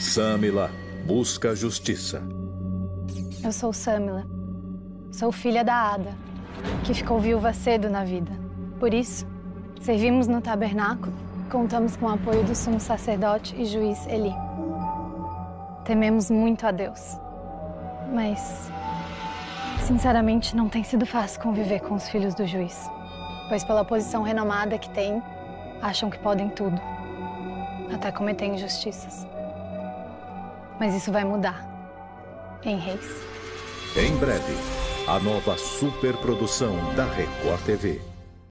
Samila busca justiça. Eu sou Samila. Sou filha da Ada, que ficou viúva cedo na vida. Por isso, servimos no tabernáculo, contamos com o apoio do sumo sacerdote e juiz Eli. Tememos muito a Deus. Mas, sinceramente, não tem sido fácil conviver com os filhos do juiz. Pois, pela posição renomada que têm, acham que podem tudo até cometer injustiças. Mas isso vai mudar. Em Reis. Em breve, a nova superprodução da Record TV.